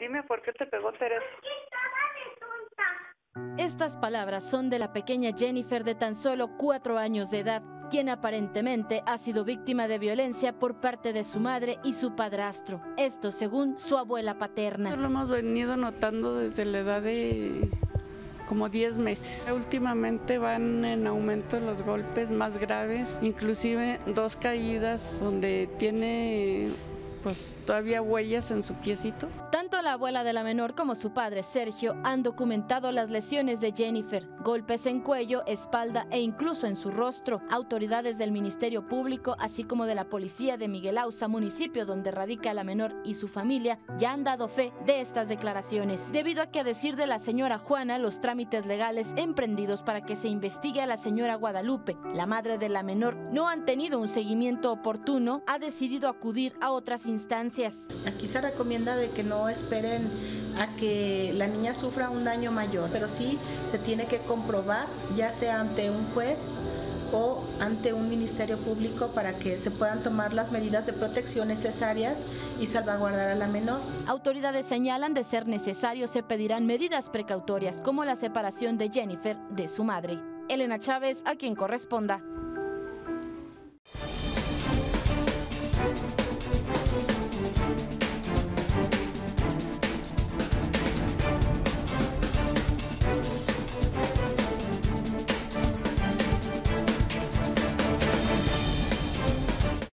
Dime por qué te pegó Teresa. Estas palabras son de la pequeña Jennifer de tan solo cuatro años de edad, quien aparentemente ha sido víctima de violencia por parte de su madre y su padrastro. Esto según su abuela paterna. Lo hemos venido notando desde la edad de como 10 meses. Últimamente van en aumento los golpes más graves, inclusive dos caídas donde tiene pues todavía huellas en su piecito. Tanto la abuela de la menor como su padre Sergio han documentado las lesiones de Jennifer, golpes en cuello, espalda e incluso en su rostro. Autoridades del Ministerio Público, así como de la policía de Miguel Ausa, municipio donde radica la menor y su familia, ya han dado fe de estas declaraciones. Debido a que a decir de la señora Juana, los trámites legales emprendidos para que se investigue a la señora Guadalupe, la madre de la menor, no han tenido un seguimiento oportuno, ha decidido acudir a otras instancias. Aquí recomienda de que no esperen a que la niña sufra un daño mayor, pero sí se tiene que comprobar, ya sea ante un juez o ante un ministerio público para que se puedan tomar las medidas de protección necesarias y salvaguardar a la menor. Autoridades señalan de ser necesario se pedirán medidas precautorias como la separación de Jennifer de su madre. Elena Chávez, a quien corresponda.